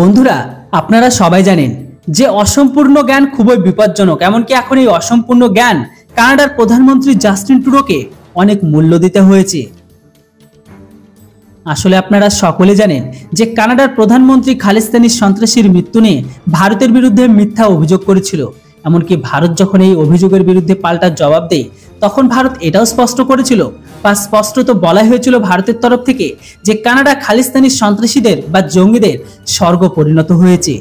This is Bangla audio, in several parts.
বন্ধুরা, আপনারা সবাই জানেন যে অসম্পূর্ণ জ্ঞান খুবই বিপজ্জনক, এমনকি এখন এই অসম্পূর্ণ জ্ঞান কানাডার প্রধানমন্ত্রী জাস্টিন টুরোকে অনেক মূল্য দিতে হয়েছে। আসলে আপনারা সকলে জানেন যে কানাডার প্রধানমন্ত্রী খালিস্তানি সন্ত্রাসীর মৃত্যু নিয়ে ভারতের বিরুদ্ধে মিথ্যা অভিযোগ করেছিল। এমনকি ভারত যখন এই অভিযোগের বিরুদ্ধে পাল্টা জবাব দেয়, তখন ভারত এটাও স্পষ্ট করেছিল বা স্পষ্টত বলা হয়েছিল ভারতের তরফ থেকে যে কানাডা খালিস্তানি সন্ত্রাসীদের বা জঙ্গিদের স্বর্গ পরিণত হয়েছে।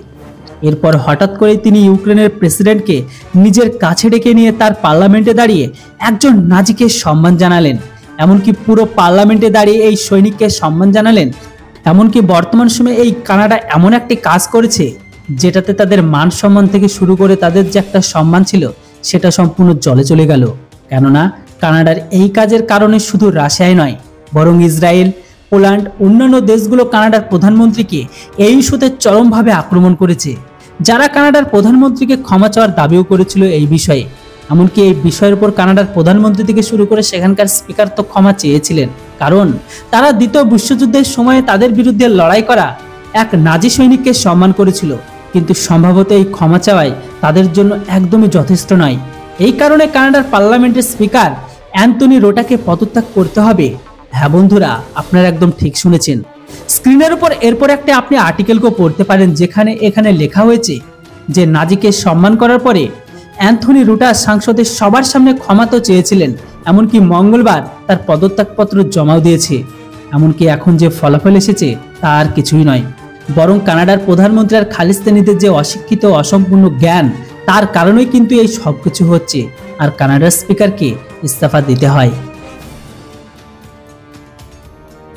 এরপর হঠাৎ করে তিনি ইউক্রেনের প্রেসিডেন্টকে নিজের কাছে ডেকে নিয়ে তার পার্লামেন্টে দাঁড়িয়ে একজন নাজিকে সম্মান জানালেন। এমনকি পুরো পার্লামেন্টে দাঁড়িয়ে এই সৈনিককে সম্মান জানালেন। এমনকি বর্তমান সময়ে এই কানাডা এমন একটি কাজ করেছে যেটাতে তাদের মান সম্মান থেকে শুরু করে তাদের যে একটা সম্মান ছিল, সেটা সম্পূর্ণ জলে চলে গেল। কেননা, কানাডার এই কাজের কারণে শুধু রাশিয়ায় নয়, বরং ইসরায়েল, পোল্যান্ড, অন্যান্য দেশগুলো কানাডার প্রধানমন্ত্রীকে এই ইস্যুতে চরমভাবে আক্রমণ করেছে। যারা কানাডার প্রধানমন্ত্রীকে ক্ষমা চাওয়ার দাবিও করেছিল এই বিষয়ে, এমনকি এই বিষয়ের উপর কানাডার প্রধানমন্ত্রী থেকে শুরু করে সেখানকার স্পিকার তো ক্ষমা চেয়েছিলেন। কারণ, তারা দ্বিতীয় বিশ্বযুদ্ধের সময়ে তাদের বিরুদ্ধে লড়াই করা এক নাজি সৈনিককে সম্মান করেছিল। কিন্তু সম্ভবত এই ক্ষমা চাওয়াই তাদের জন্য একদমই যথেষ্ট নয়। এই কারণে কানাডার পার্লামেন্টের স্পিকার অ্যান্টনি রোটাকে পদত্যাগ করতে হবে। হ্যাঁ বন্ধুরা, আপনারা একদম ঠিক শুনেছেন। স্ক্রিনের উপর এরপর একটা আপনি আর্টিকেলকেও পড়তে পারেন যেখানে এখানে লেখা হয়েছে যে নাজিকে সম্মান করার পরে অ্যান্থনি রুটা সাংসদের সবার সামনে ক্ষমা তো চেয়েছিলেন, এমনকি মঙ্গলবার তার পদত্যাগপত্র জমাও দিয়েছে। এমনকি এখন যে ফলাফল এসেছে তা আর কিছুই নয়। বরং কানাডার প্রধানমন্ত্রী আর খালিস্তানিদের যে অশিক্ষিত অসম্পূর্ণ জ্ঞান, তার কারণেই কিন্তু এই সব কিছু হচ্ছে। আর কানাডার স্পিকারকে ইস্তফা দিতে হয়।